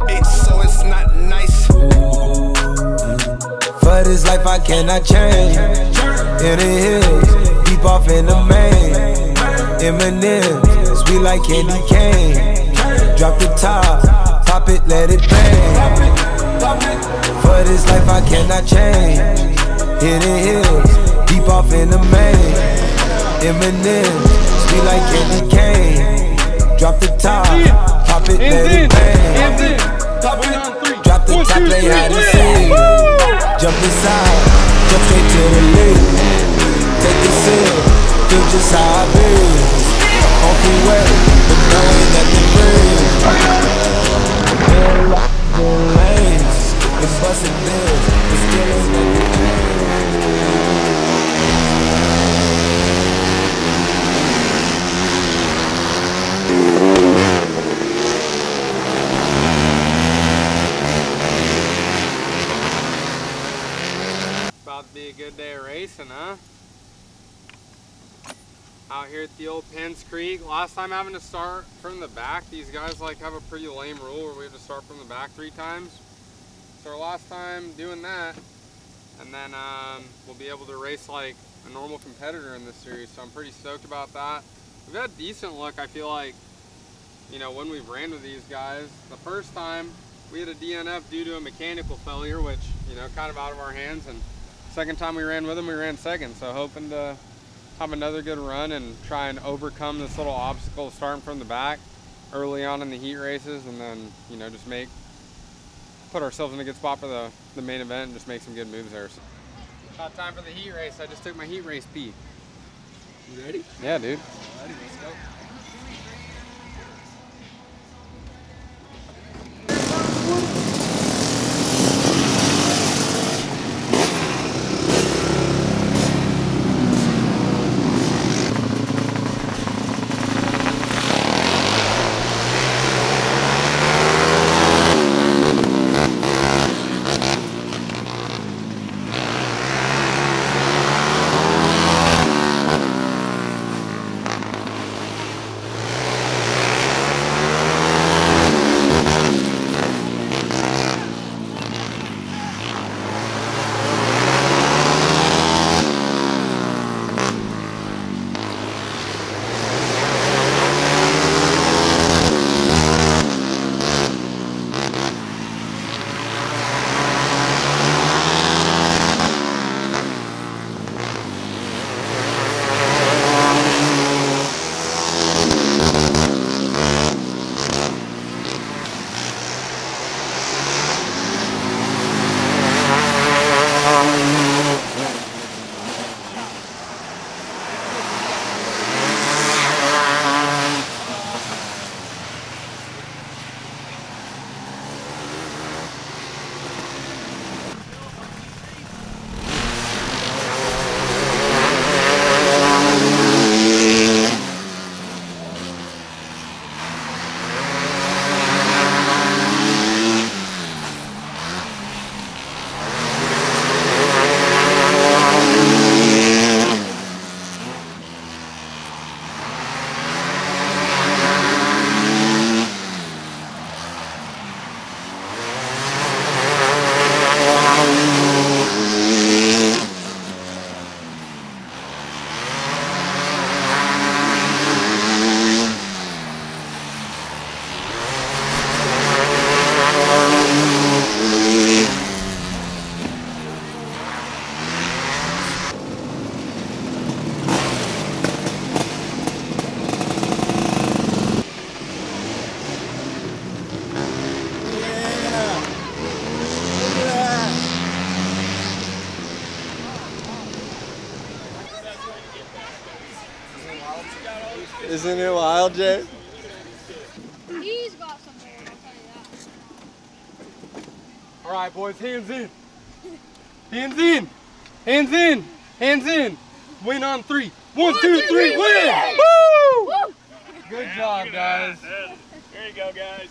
bitch, so it's not nice. For this life I cannot change. In the hills, deep off in the main. Eminem, sweet like candy cane. Drop the top, pop it, let it bang. For this life I cannot change. In the hills, deep off in the main. Eminem, sweet like candy cane. Drop the top, pop it, let it bang. Drop the top, and seek. Jump inside, jump straight to the lead. Take a sip, feel just how I be. Funky wet, but no ain't About to be a good day of racing, huh? Out here at the old Penns Creek. Last time having to start from the back. These guys like have a pretty lame rule where we have to start from the back three times. So our last time doing that, and then um, we'll be able to race like a normal competitor in this series. So I'm pretty stoked about that. We've had decent luck, I feel like, you know, when we've ran with these guys. The first time we had a DNF due to a mechanical failure, which, you know, kind of out of our hands. And second time we ran with them, we ran second. So hoping to have another good run and try and overcome this little obstacle starting from the back early on in the heat races and then, you know, just make, put ourselves in a good spot for the, the main event and just make some good moves there. So, about time for the heat race. I just took my heat race pee. You ready? Yeah, dude. Ready, let's go. Isn't it wild, Jay? He's got some hair, I'll tell you that. All right, boys, hands in. Hands in. Hands in. Hands in. Win on three. One, two, three, win! Woo! Woo! Good job, guys. There you go, guys.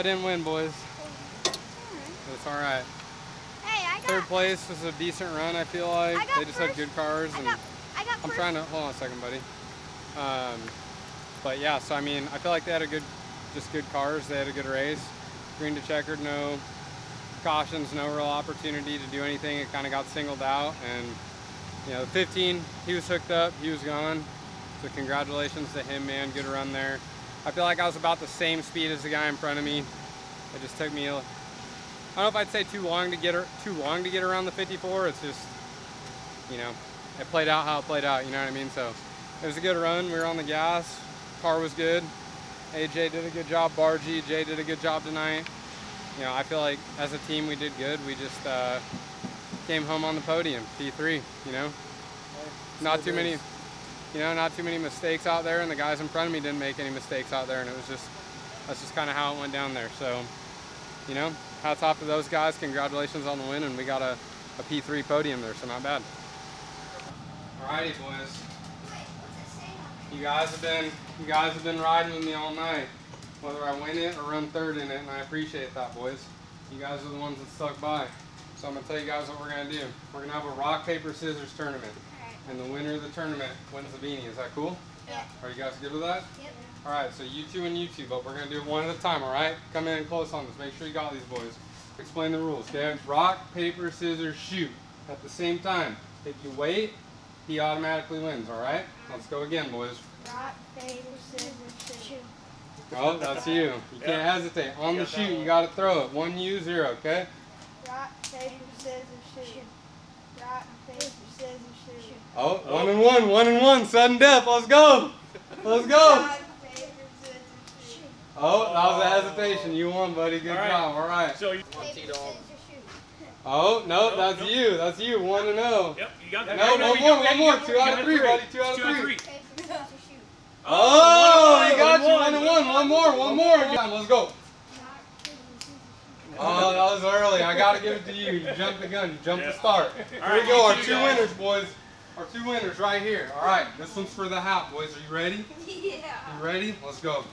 I didn't win, boys. But it's all right. Hey, I got. Third place was a decent run. I feel like I they just had good cars, I got, I got I'm first. trying to hold on a second, buddy. Um, but yeah, so I mean, I feel like they had a good, just good cars. They had a good race. Green to checkered, no cautions, no real opportunity to do anything. It kind of got singled out, and you know, the 15, he was hooked up, he was gone. So congratulations to him, man. Good run there. I feel like I was about the same speed as the guy in front of me. It just took me—I don't know if I'd say too long to get her, too long to get around the 54. It's just, you know, it played out how it played out. You know what I mean? So it was a good run. We were on the gas. Car was good. AJ did a good job. Bargy, Jay did a good job tonight. You know, I feel like as a team we did good. We just uh, came home on the podium, P3. You know, not too many, you know, not too many mistakes out there, and the guys in front of me didn't make any mistakes out there, and it was just that's just kind of how it went down there. So, you know, hats off to those guys. Congratulations on the win, and we got a, a P3 podium there, so not bad. Alrighty, boys. You guys have been you guys have been riding with me all night, whether I win it or run third in it, and I appreciate that, boys. You guys are the ones that stuck by. So I'm gonna tell you guys what we're gonna do. We're gonna have a rock paper scissors tournament, and the winner of the tournament wins the beanie. Is that cool? Yeah. Are you guys good with that? Yep. All right. So you two and you two, but we're gonna do it one at a time. All right? Come in close on this. Make sure you got these boys. Explain the rules. Okay? Rock paper scissors shoot at the same time. If you wait, he automatically wins. All right? Let's go again, boys. Rock, paper, scissors, shoot. Oh, that's you. You can't hesitate. On the shoot, you gotta throw it. One U, zero, okay? Rock, paper, scissors, shoot. Rock, paper, scissors, shoot. Oh, one and one, one and one, sudden death. Let's go. Let's go. Rock, paper, scissors, shoot. Oh, that was a hesitation. You won, buddy. Good All right. job. All right. So you, Paper, scissors. Oh, no, Nope, that's nope. you. That's you. One and oh. yep, you got that. No, No, one more, one more. Two out of three, buddy. Two out of Two out of three. three. Paper, scissors, shoot. Oh, one he oh, got and you. one, One and one. One more. One more. Let's go. Rock, paper, scissors, shoot. Oh, that was early. I gotta give it to you. You jumped the gun. You jumped the start. All Here right, we go. Our two two guys. winners, boys. Our two winners right here. All right. This one's for the hat, boys. Are you ready? Yeah. You ready? Let's go.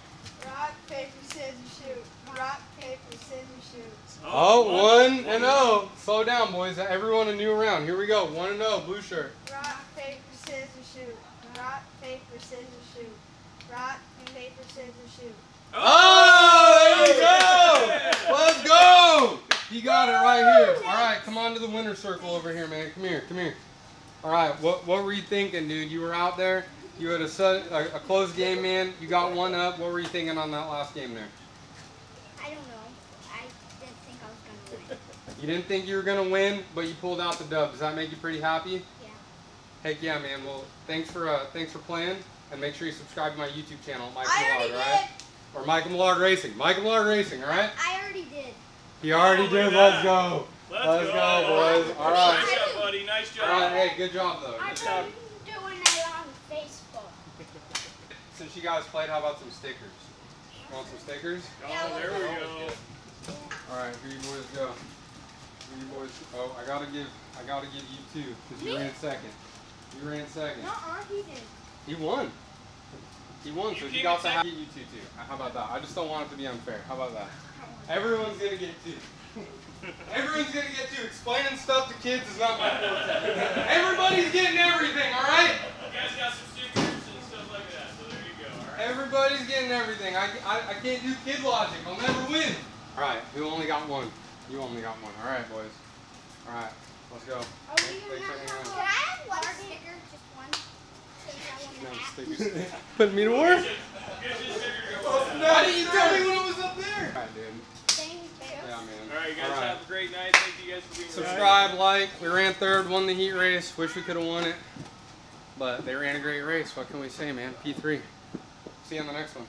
Rock, paper, scissors, shoot. Rock, paper, scissors, shoot. Oh, oh one and oh. Slow down, boys. Everyone a new round. Here we go. One and oh. Blue shirt. Rock, paper, scissors, shoot. Rock, paper, scissors, shoot. Rock, paper, scissors, shoot. Oh, there you go. Let's go. You got it right here. All right, come on to the winner circle over here, man. Come here, come here. All right, what what were you thinking, dude? You were out there. You had a, a, a close game, man. You got one up. What were you thinking on that last game there? I don't know. I didn't think I was gonna win. You didn't think you were gonna win, but you pulled out the dub. Does that make you pretty happy? Yeah. Heck yeah, man. Well, thanks for uh, thanks for playing, and make sure you subscribe to my YouTube channel, already Millard, all right? did. Or Michael Millard Racing. Michael Millard Racing, all right? I. He already did. at Let's go. Let's, Let's go, boys. All right. Nice job, buddy. Nice job. All right. Hey, good job though. I've Good job. been doing that on Facebook. Since you guys played, how about some stickers? Want some stickers? Oh, there we go. All right, here you boys go. Here you boys. Oh, I gotta give. I gotta give you two because you ran second. You ran second. Uh-uh, he did. He won. He won, You so keep you it got to second. have you two too. How about that? I just don't want it to be unfair. How about that? Everyone's gonna get two. Everyone's gonna get two. Explaining stuff to kids is not my forte. Everybody's getting everything, all right? You guys got some stickers and stuff like that, so there you go. All right. Everybody's getting everything. I, I, I can't do kid logic. I'll never win. All right, who only got one? You only got one. All right, boys. All right, let's go. Are we gonna hanging. Can I have one sticker? Just one? Since I won the No, stickers. Put me to work. Get your sticker to go. Why didn't you tell me when it was up there? All right, dude. Thank you. Yeah, man. All right, you guys All right. have a great night. Thank you guys for being Subscribe, like. We ran third, won the heat race. Wish we could have won it. But they ran a great race. What can we say, man? P3. See you on the next one.